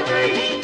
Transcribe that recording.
Liberty.